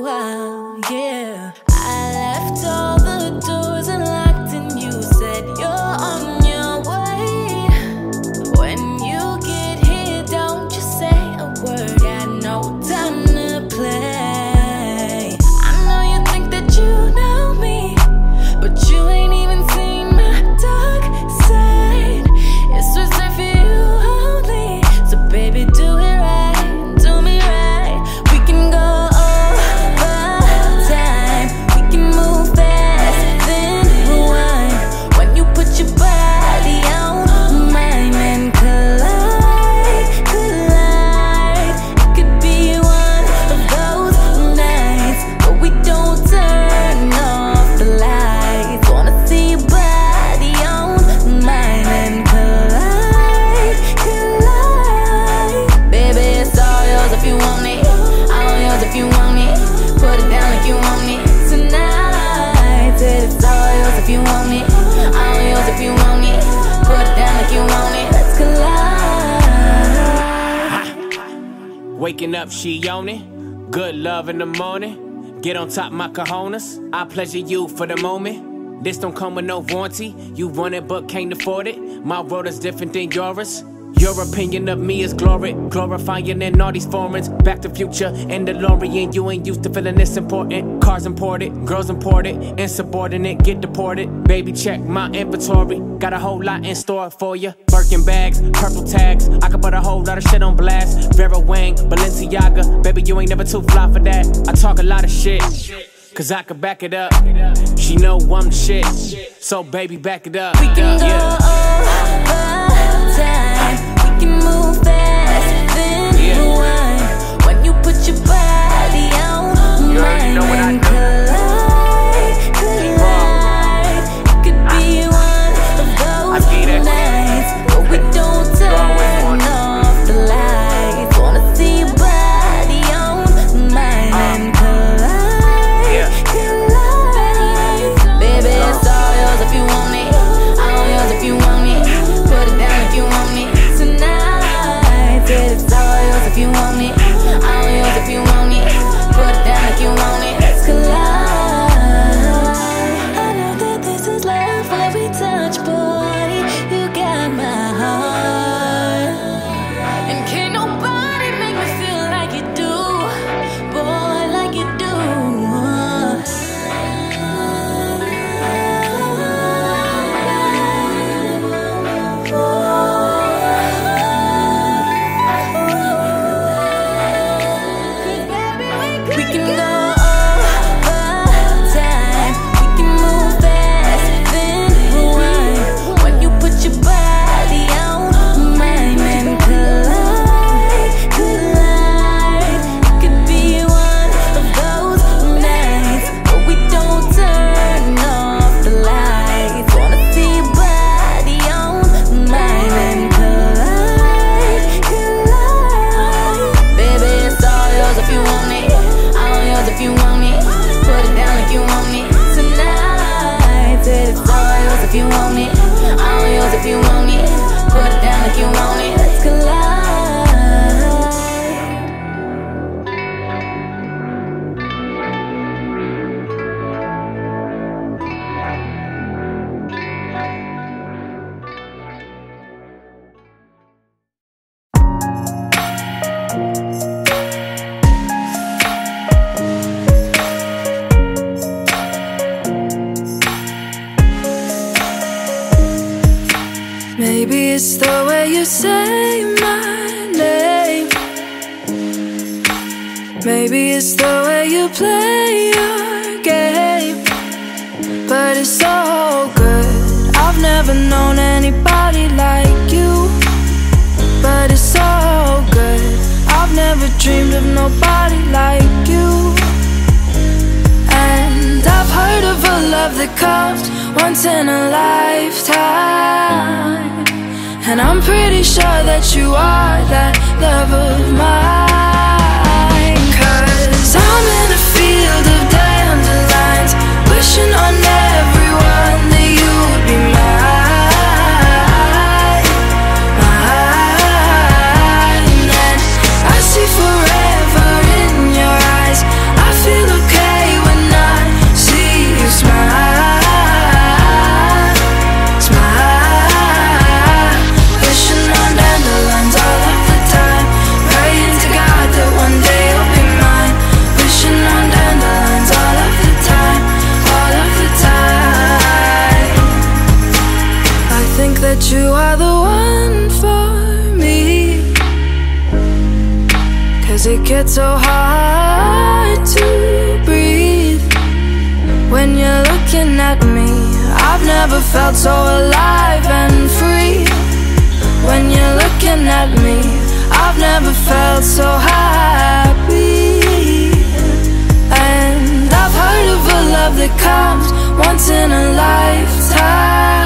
while, yeah. I left all the doors. five in the morning. Get on top my cojones. I pleasure you for the moment. This don't come with no warranty. You want it but can't afford it. My world is different than yours. Your opinion of me is glory, glorifying in all these foreigns. Back to future and DeLorean, you ain't used to feeling this important. Cars imported, girls imported, insubordinate, get deported. Baby, check my inventory. Got a whole lot in store for you. Birkin bags, purple tags. I could put a whole lot of shit on blast. Vera Wang, Balenciaga. Baby, you ain't never too fly for that. I talk a lot of shit. Cause I could back it up. She know I'm shit. So baby, back it up. We can go Yeah. Nobody like you. And I've heard of a love that comes once in a lifetime. And I'm pretty sure that you are that love of mine. Cause I'm in a field of dandelions, wishing on everyone felt so happy. And I've heard of a love that comes once in a lifetime.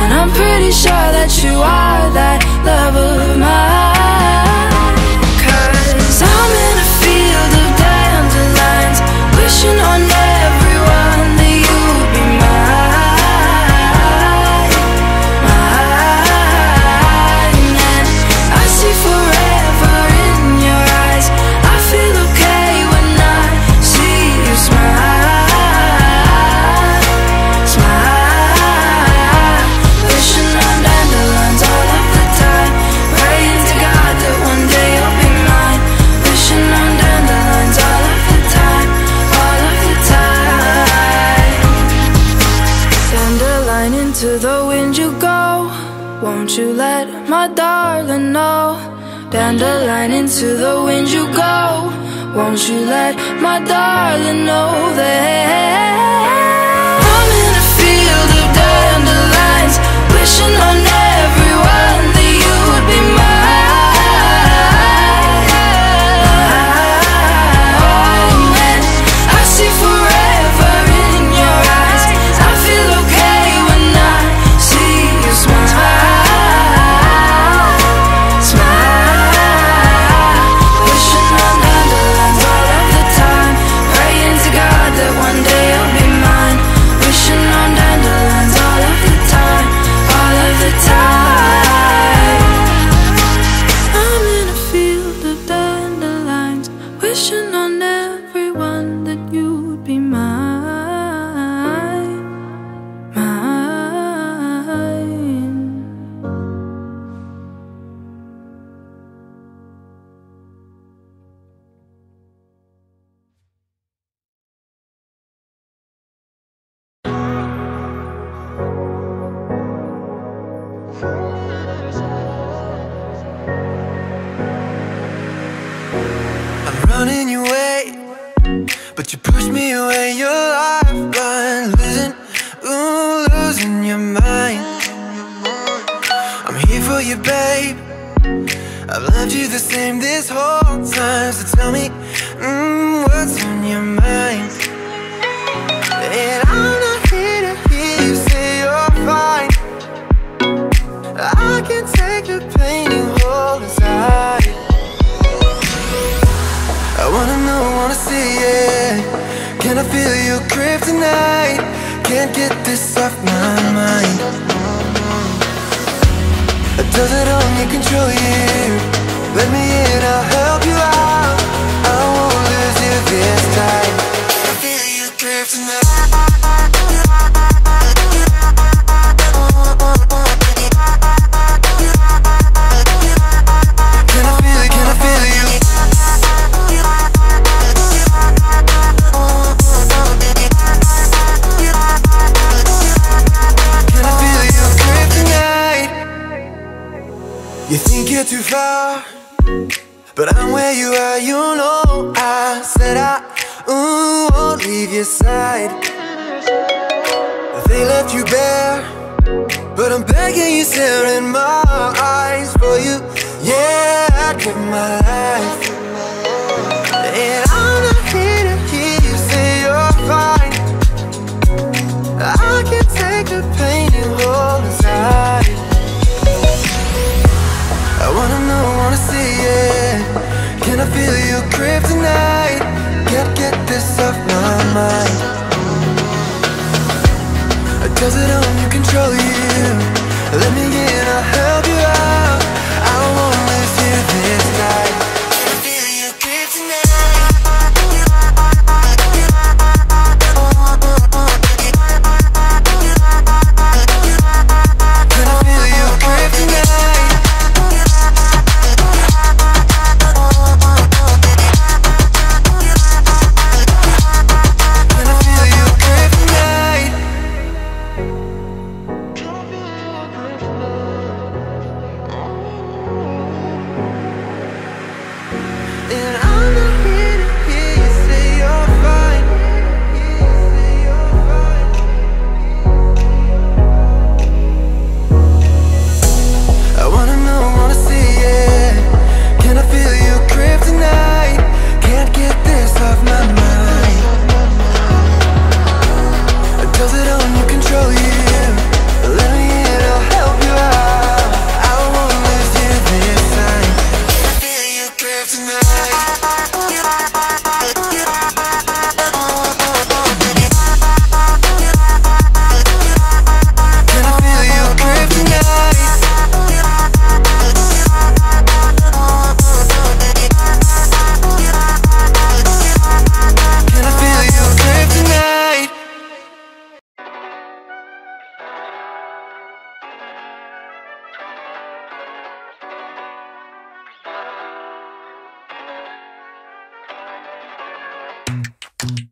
And I'm pretty sure that you are that love into the wind you go. Won't you let my darling know that I'm in a field of dandelions, wishing on I've loved you the same this whole time. So tell me, mm, what's on your mind? And I'm not here to hear you say you're fine. I can take the pain you hold inside. I wanna know, wanna see it. Can I feel your grip tonight? Can't get this off my mind. Does it only control you? Let me in, I'll help you out. I won't lose you this time. I feel your grip tonight? I'd give my life. And I'm not here to hear you say you're fine. I can take the pain you hold inside. I wanna know, wanna see it. Can I feel your grip tonight? Can't get this off my mind. Does it only control you? Let me in, I'll help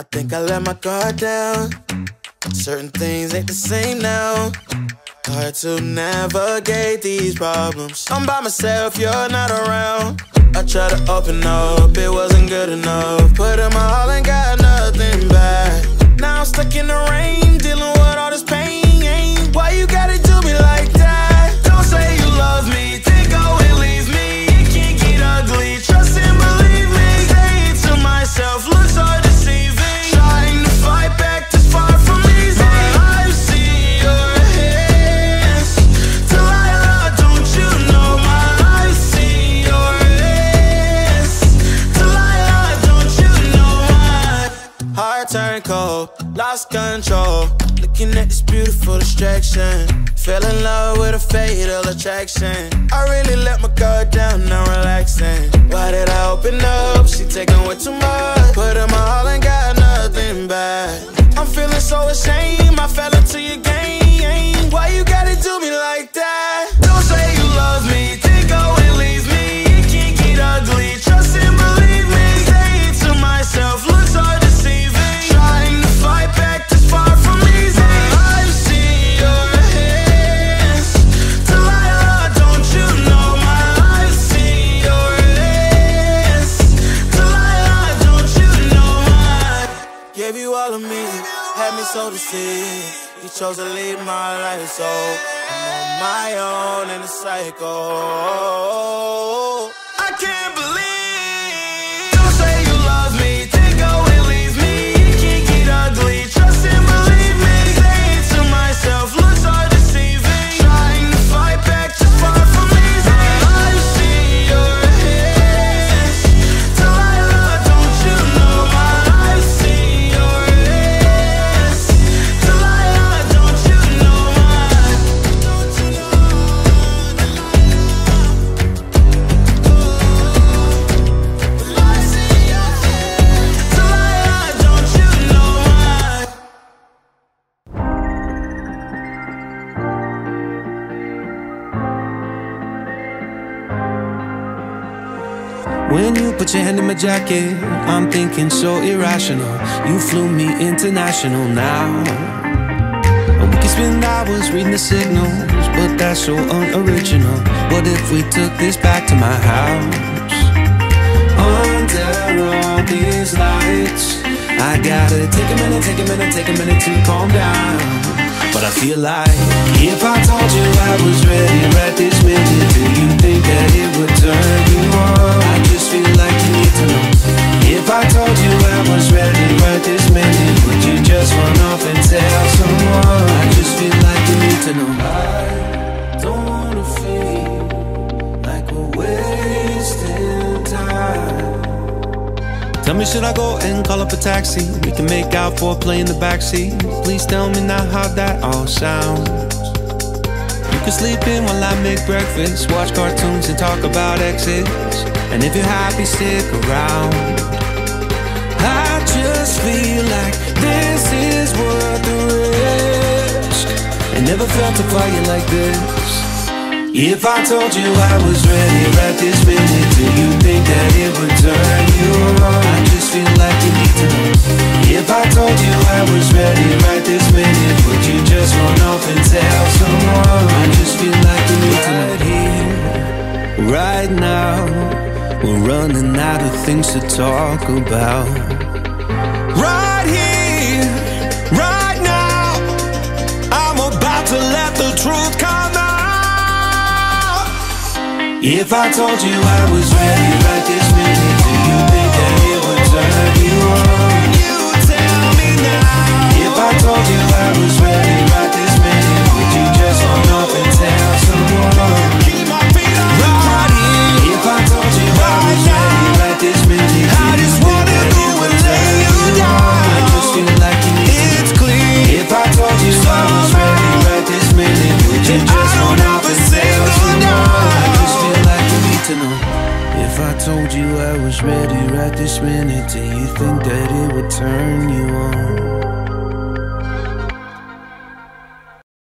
I think I let my guard down. Certain things ain't the same now. Hard to navigate these problems. I'm by myself, you're not around. I tried to open up, it wasn't good enough. Put in my all and got nothing back. Now I'm stuck in the rain, Fell in love with a fatal attraction. I really let my guard down, now relaxing. Why did I open up? She taking way too much. Chose to lead my life, so I'm on my own in the cycle. I can't believe. When you put your hand in my jacket, I'm thinking so irrational. You flew me international now. We can spend hours reading the signals, but that's so unoriginal. What if we took this back to my house? Under all these lights, I gotta take a minute, take a minute, take a minute to calm down. But I feel like if I told you I was ready right this minute, do you think that it would turn you on? I just feel like you need to know. Go and call up a taxi? We can make out for play in the backseat. Please tell me now how that all sounds. You can sleep in while I make breakfast, watch cartoons and talk about exits. And if you're happy, stick around. I just feel like this is worth the risk. I never felt a fire like this. If I told you I was ready right this minute, do you think that it would turn you on? I just feel like you need to know. If I told you I was ready right this minute, would you just run off and tell someone? I just feel like you need to know. Right here, right now, we're running out of things to talk about. Right here, right now, I'm about to let the truth come. If I told you I was ready right this